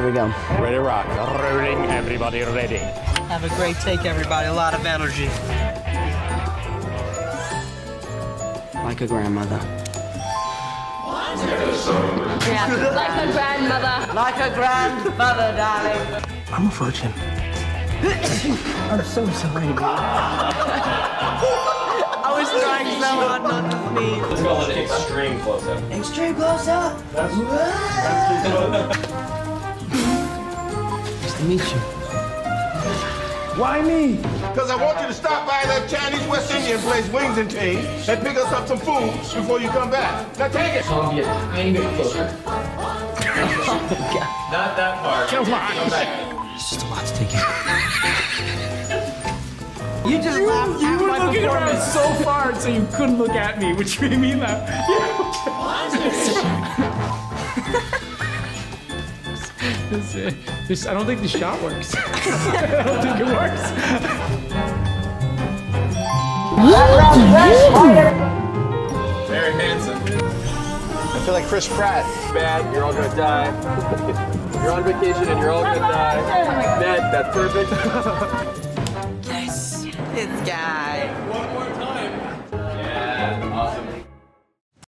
Here we go. Ready to rock. Rolling, everybody ready. Have a great take, everybody. A lot of energy. Like a grandmother. Yeah, like a grandmother. Like a grandmother, darling. I'm a virgin. I'm so sorry. I was trying so hard not to sneeze. Let's go on an extreme close up. Extreme close up. Nice to meet you. Why me? Because I want you to stop by that Chinese West Indian place, Wings and Ting, and pick us up some food before you come back. Now take it. I'll be a tiny bit closer. Not that far. Come on. It's just a lot to take in. You just laughed You at were my looking around so far, so you couldn't look at me, which made me laugh. This, uh, this, I don't think the shot works. I don't think it works. Very handsome. I feel like Chris Pratt. Bad, you're all gonna die. You're on vacation and you're all gonna die. Ned, that's perfect. Yes. This guy. One more